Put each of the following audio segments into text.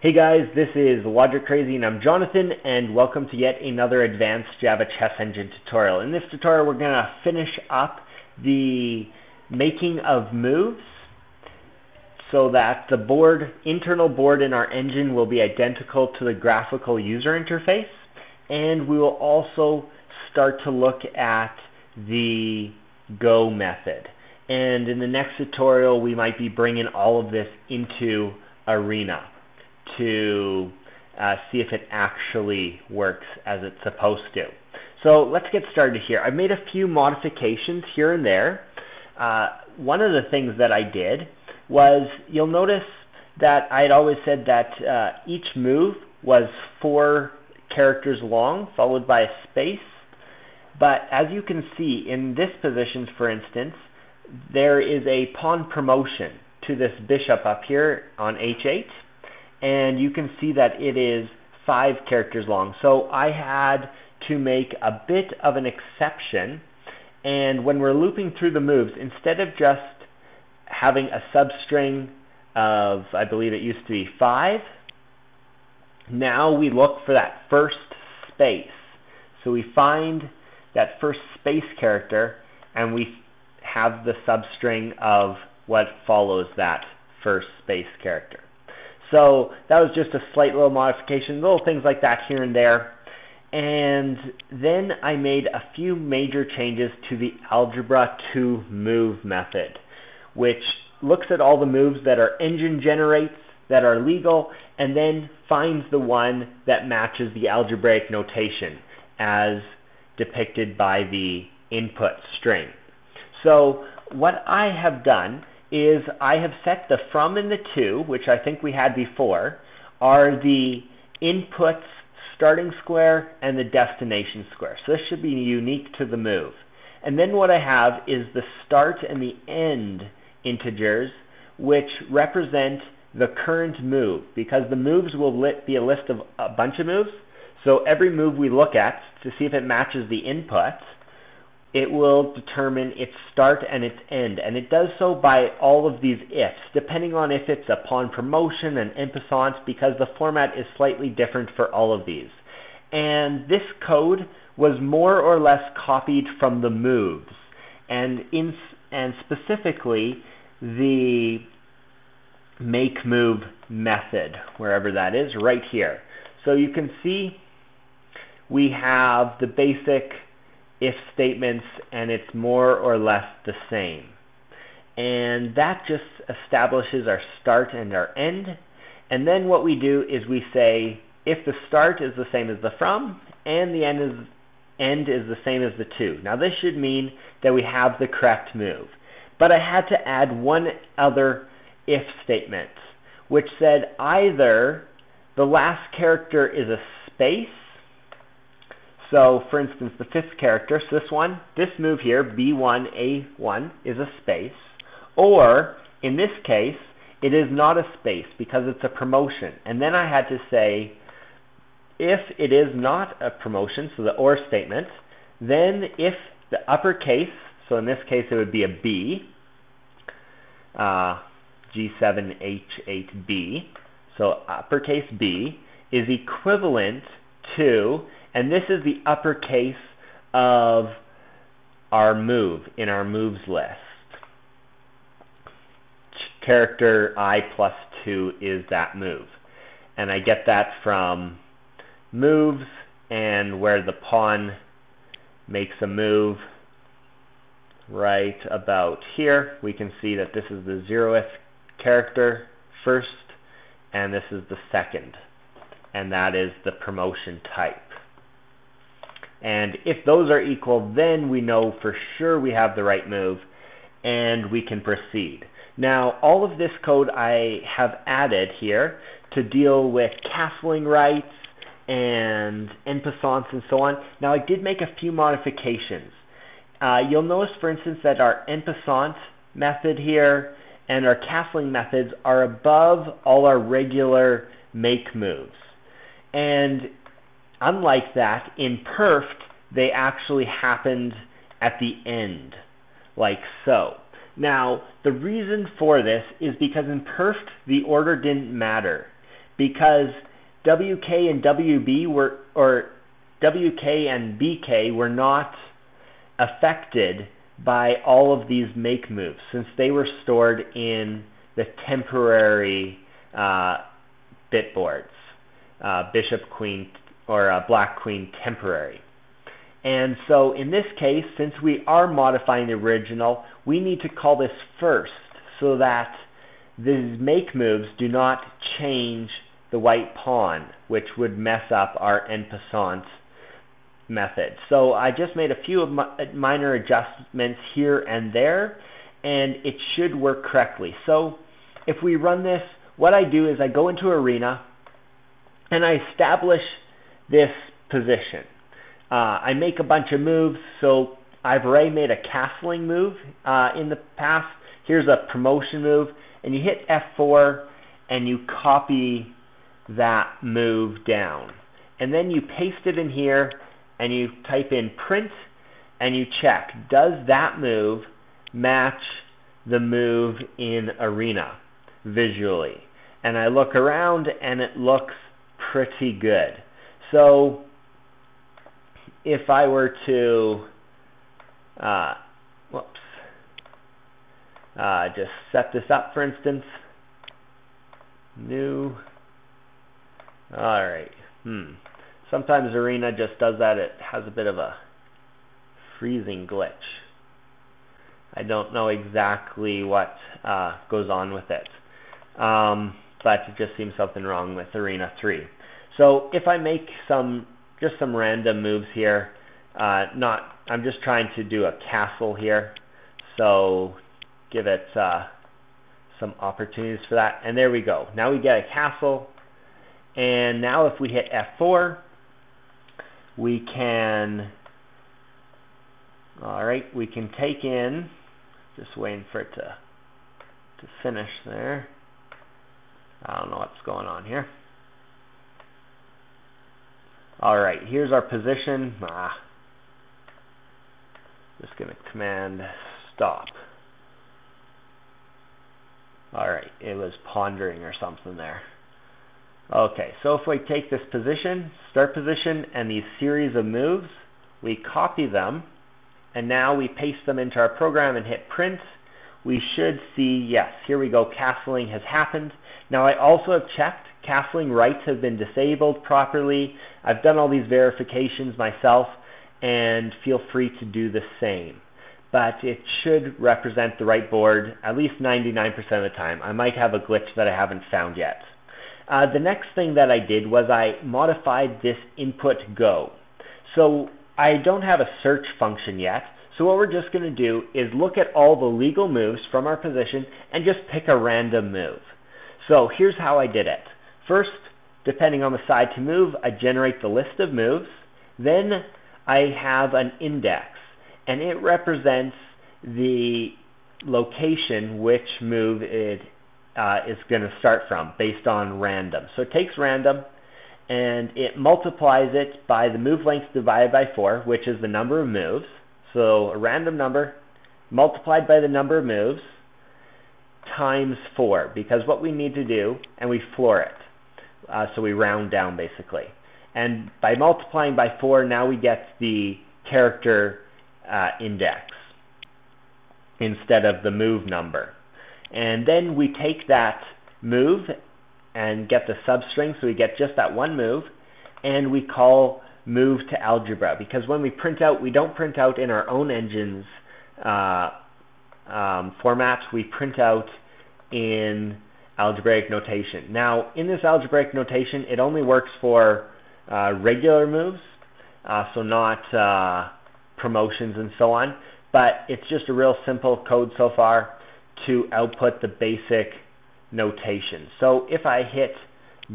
Hey guys, this is Logic Crazy and I'm Jonathan and welcome to yet another advanced Java chess engine tutorial. In this tutorial we're going to finish up the making of moves so that the board, internal board in our engine will be identical to the graphical user interface and we will also start to look at the go method. And in the next tutorial we might be bringing all of this into Arena to uh, see if it actually works as it's supposed to. So let's get started here. I've made a few modifications here and there. Uh, one of the things that I did was you'll notice that I had always said that uh, each move was four characters long followed by a space. But as you can see in this position, for instance, there is a pawn promotion to this bishop up here on h8 and you can see that it is five characters long. So I had to make a bit of an exception and when we're looping through the moves, instead of just having a substring of, I believe it used to be five, now we look for that first space. So we find that first space character and we have the substring of what follows that first space character. So that was just a slight little modification, little things like that here and there. And then I made a few major changes to the algebra to move method, which looks at all the moves that our engine generates that are legal and then finds the one that matches the algebraic notation as depicted by the input string. So what I have done is I have set the from and the to, which I think we had before, are the inputs starting square and the destination square. So this should be unique to the move. And then what I have is the start and the end integers, which represent the current move, because the moves will be a list of a bunch of moves. So every move we look at to see if it matches the input, it will determine its start and its end. And it does so by all of these ifs, depending on if it's pawn promotion and en passant, because the format is slightly different for all of these. And this code was more or less copied from the moves, and in and specifically the make move method, wherever that is, right here. So you can see we have the basic if statements and it's more or less the same. And that just establishes our start and our end. And then what we do is we say if the start is the same as the from and the end is end is the same as the to. Now this should mean that we have the correct move. But I had to add one other if statement, which said either the last character is a space so, for instance, the fifth character, so this one, this move here, B1A1, is a space. Or, in this case, it is not a space because it's a promotion. And then I had to say, if it is not a promotion, so the OR statement, then if the uppercase, so in this case it would be a B, uh, G7H8B, so uppercase B, is equivalent to and this is the uppercase of our move in our moves list. Character I plus 2 is that move. And I get that from moves and where the pawn makes a move right about here. We can see that this is the zeroth character first and this is the second. And that is the promotion type. And if those are equal, then we know for sure we have the right move and we can proceed. Now, all of this code I have added here to deal with castling rights and en passants and so on. Now, I did make a few modifications. Uh, you'll notice, for instance, that our en passant method here and our castling methods are above all our regular make moves. And Unlike that, in perft, they actually happened at the end, like so. Now, the reason for this is because in perft, the order didn't matter. because WK and WB were, or WK and BK were not affected by all of these make moves since they were stored in the temporary uh, bit boards, uh, bishop, queen, or uh, black, queen, temporary. And so in this case, since we are modifying the original, we need to call this first so that these make moves do not change the white pawn, which would mess up our en passant method. So I just made a few minor adjustments here and there, and it should work correctly. So if we run this, what I do is I go into Arena, and I establish this position. Uh, I make a bunch of moves, so I've already made a castling move uh, in the past. Here's a promotion move, and you hit F4 and you copy that move down. And then you paste it in here and you type in print and you check, does that move match the move in Arena visually? And I look around and it looks pretty good. So if I were to, uh, whoops, uh, just set this up for instance, new, alright, hmm. Sometimes Arena just does that. It has a bit of a freezing glitch. I don't know exactly what uh, goes on with it. Um, but it just seems something wrong with Arena 3. So if I make some, just some random moves here, uh, not, I'm just trying to do a castle here. So give it uh, some opportunities for that. And there we go. Now we get a castle. And now if we hit F4, we can, all right, we can take in, just waiting for it to, to finish there. I don't know what's going on here. All right, here's our position. Ah, just going to command stop. All right, it was pondering or something there. Okay, so if we take this position, start position, and these series of moves, we copy them, and now we paste them into our program and hit print, we should see, yes, here we go, castling has happened. Now I also have checked castling rights have been disabled properly. I've done all these verifications myself, and feel free to do the same. But it should represent the right board at least 99% of the time. I might have a glitch that I haven't found yet. Uh, the next thing that I did was I modified this input go. So I don't have a search function yet. So what we're just going to do is look at all the legal moves from our position and just pick a random move. So here's how I did it. First, depending on the side to move, I generate the list of moves. Then I have an index, and it represents the location which move it uh, is going to start from based on random. So it takes random and it multiplies it by the move length divided by 4, which is the number of moves. So a random number multiplied by the number of moves times 4, because what we need to do, and we floor it. Uh, so we round down basically. And by multiplying by 4, now we get the character uh, index instead of the move number. And then we take that move and get the substring, so we get just that one move, and we call move to algebra. Because when we print out, we don't print out in our own engine's uh, um, format, we print out in algebraic notation. Now, in this algebraic notation, it only works for uh, regular moves, uh, so not uh, promotions and so on, but it's just a real simple code so far to output the basic notation. So if I hit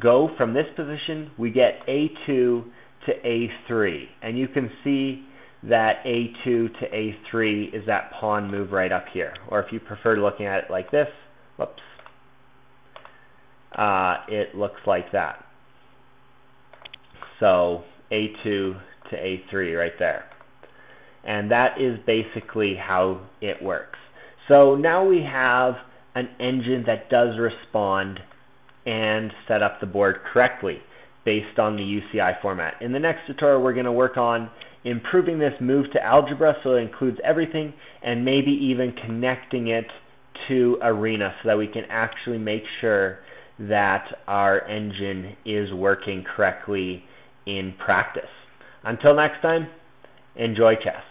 go from this position, we get A2 to A3. And you can see that A2 to A3 is that pawn move right up here. Or if you prefer looking at it like this, whoops, uh, it looks like that. So A2 to A3 right there. And that is basically how it works. So now we have an engine that does respond and set up the board correctly based on the UCI format. In the next tutorial, we're going to work on improving this move to algebra so it includes everything and maybe even connecting it to Arena so that we can actually make sure that our engine is working correctly in practice. Until next time, enjoy chess.